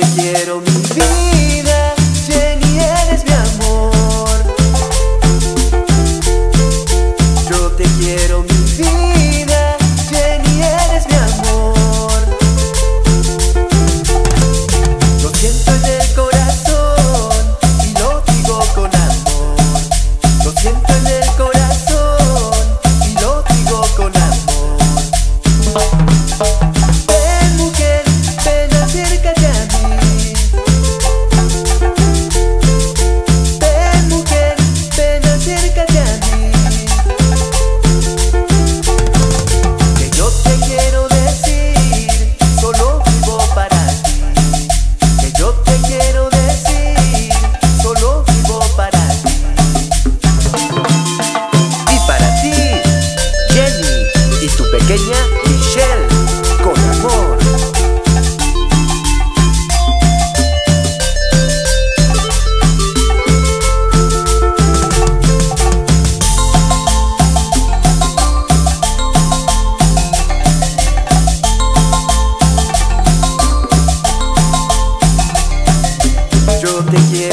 te quiero mi vida, Jenny eres mi amor. Yo te quiero mi vida. pequeña Michelle con amor. Yo te quiero.